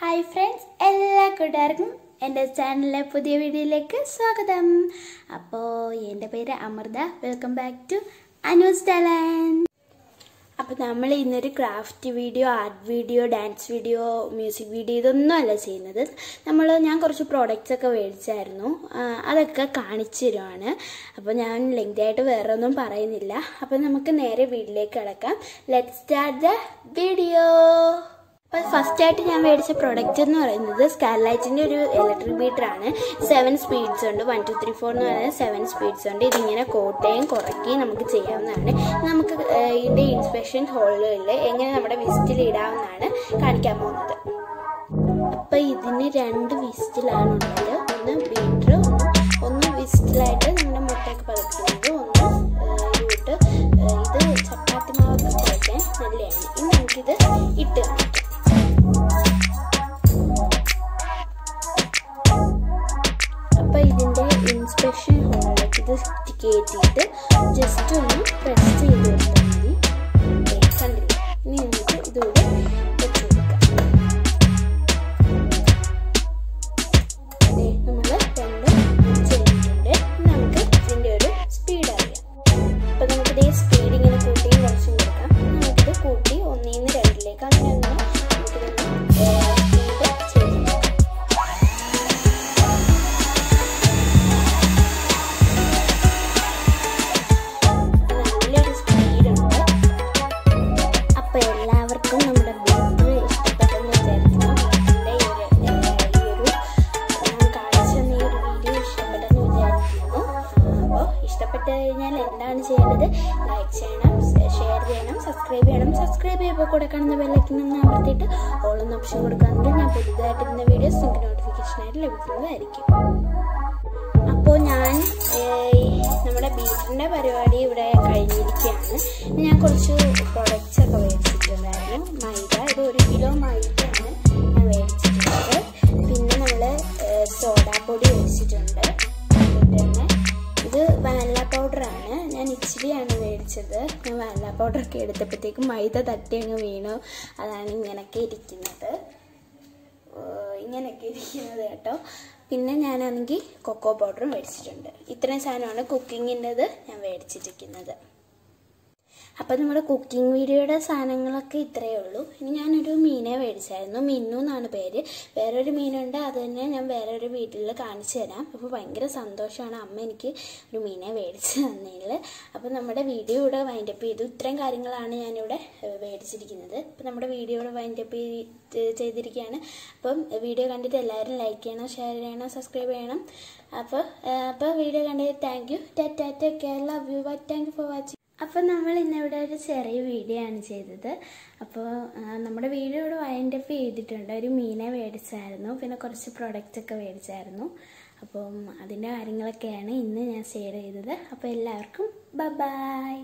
Hi friends എല്ലാ കൂട്ടുകാർക്കും എന്റെ ചാനലിലെ പുതിയ വീഡിയോയിലേക്ക് സ്വാഗതം. അപ്പോൾ എന്റെ പേര് Amrutha welcome back to Anu's talent അപ്പോൾ നമ്മൾ ഇന്നൊരു craft video art video dance video music video ഇതൊന്നും അല്ല ചെയ്യുന്നത്. നമ്മൾ ഞാൻ കുറച്ച് പ്രോഡക്റ്റ്സ് ഒക്കെ മേടിച്ചായിരുന്നു. അതൊക്കെ കാണിച്ചു തരുവാണ്. അപ്പോൾ ഞാൻ ലെങ്തായിട്ട് വേറെ ഒന്നും പറയുന്നില്ല. അപ്പോൾ നമുക്ക് നേരെ വീട്ടിലേക്ക് കിടക്കാം. ലെറ്റ് സ്റ്റാർട്ട് ദ വീഡിയോ അപ്പോൾ ഫസ്റ്റ് ആയിട്ട് ഞാൻ മേടിച്ച പ്രൊഡക്റ്റ് എന്ന് പറയുന്നത് സ്കാർലൈറ്റിന്റെ ഒരു ഇലക്ട്രിക് ബീറ്ററാണ് സെവൻ സ്പീഡ്സ് ഉണ്ട്. വൺ ടു ത്രീ ഫോർ എന്ന് പറയുന്നത് സെവൻ സ്പീഡ്സ് ഉണ്ട്. ഇതിങ്ങനെ കോട്ടയും കുറയ്ക്കുകയും നമുക്ക് ചെയ്യാവുന്നതാണ്. നമുക്ക് ഇതിന്റെ ഇൻസ്പെക്ഷൻ ഹോളുകളിൽ എങ്ങനെ നമ്മുടെ വിസ്റ്റിൽ ഇടാവുന്നതാണ് കാണിക്കാൻ പോകുന്നത്. അപ്പോൾ ഇതിന് രണ്ട് വിസിറ്റിലാണ് ഉള്ളത്. ഒന്ന് ബീറ്റർ ഒന്ന് വിസിറ്റിലായിട്ട് നമ്മുടെ മുട്ടയൊക്കെ പതക്കുന്നത് ഒന്ന് ഇട്ട് ഇത് ചപ്പാത്തി മാവൊക്കെ കുഴക്കാൻ നല്ലതാണ്. ഇനി നമുക്കിത് ഇട്ട് ഇത് കയറ്റിയിട്ട് ജസ്റ്റ് ഒന്ന് എന്താണ് ചെയ്യേണ്ടത് ലൈക്ക് ചെയ്യണം ഷെയർ ചെയ്യണം സബ്സ്ക്രൈബ് ചെയ്യണം. സബ്സ്ക്രൈബ് ചെയ്യുമ്പോൾ കൂടെ കാണുന്ന നിന്ന് അമർത്തിയിട്ട് ഓളൊന്ന് ഓപ്ഷൻ കൊടുക്കുകയാണെങ്കിൽ ഞാൻ പുതിയതായിട്ട് ഇരുന്ന വീഡിയോസ് നിങ്ങൾക്ക് നോട്ടിഫിക്കേഷനായിട്ട് ലഭിക്കുന്നതായിരിക്കും. അപ്പോൾ ഞാൻ നമ്മുടെ ബീറ്ററിന്റെ പരിപാടി ഇവിടെ കഴിഞ്ഞിരിക്കുകയാണ്. ഞാൻ കുറച്ച് പ്രൊഡക്റ്റ്സ് ഒക്കെ മേടിച്ചിട്ടുണ്ടായിരുന്നു. മൈദ ഇത് ഒരു കിലോ മൈദയാണ് മേടിച്ചത് ഞാൻ വാനില പൗഡറൊക്കെ എടുത്തപ്പോഴത്തേക്കും മൈദ തട്ടി അങ്ങ് വീണു. അതാണ് ഇങ്ങനെയൊക്കെ ഇരിക്കുന്നത്. ഇങ്ങനെയൊക്കെ ഇരിക്കുന്നത് കേട്ടോ. പിന്നെ ഞാനാണെങ്കിൽ കൊക്കോ പൗഡറും മേടിച്ചിട്ടുണ്ട്. ഇത്രയും സാധനമാണ് കുക്കിങ്ങിന്റെത് ഞാൻ മേടിച്ചിരിക്കുന്നത്. അപ്പോൾ നമ്മുടെ കുക്കിംഗ് വീഡിയോയുടെ സാധനങ്ങളൊക്കെ ഇത്രയേ ഉള്ളൂ. ഇനി ഞാനൊരു മീനെ മേടിച്ചായിരുന്നു. മിന്നു എന്നാണ് പേര്. വേറൊരു മീനുണ്ട്. അത് തന്നെ ഞാൻ വേറൊരു വീട്ടിൽ കാണിച്ചു തരാം. അപ്പോൾ ഭയങ്കര സന്തോഷമാണ് അമ്മ എനിക്ക് ഒരു മീനെ മേടിച്ച് തന്നതിൽ അപ്പോൾ നമ്മുടെ വീഡിയോ ഇവിടെ വൈൻഡപ്പ് ചെയ്തു. ഇത്രയും കാര്യങ്ങളാണ് ഞാനിവിടെ മേടിച്ചിരിക്കുന്നത്. അപ്പോൾ നമ്മുടെ വീഡിയോ ഇവിടെ വൈൻഡപ്പ് ചെയ്തിരിക്കുകയാണ്. അപ്പം വീഡിയോ കണ്ടിട്ട് എല്ലാവരും ലൈക്ക് ചെയ്യണം ഷെയർ ചെയ്യണം സബ്സ്ക്രൈബ് ചെയ്യണം. അപ്പോൾ അപ്പോൾ വീഡിയോ കണ്ടിട്ട് thank you tata take care love you bye thank you for watching അപ്പോൾ നമ്മൾ ഇന്നിവിടെ ഒരു ചെറിയ വീഡിയോ ആണ് ചെയ്തത്. അപ്പോൾ നമ്മുടെ വീഡിയോ ഇവിടെ വൈൻഡപ്പ് ചെയ്തിട്ടുണ്ട് ഒരു മീനെ മേടിച്ചായിരുന്നു. പിന്നെ കുറച്ച് പ്രൊഡക്റ്റൊക്കെ മേടിച്ചായിരുന്നു. അപ്പം അതിന്റെ കാര്യങ്ങളൊക്കെയാണ് ഇന്ന് ഞാൻ ഷെയർ ചെയ്തത്. അപ്പോൾ എല്ലാവർക്കും ബ ബായ്